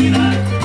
You.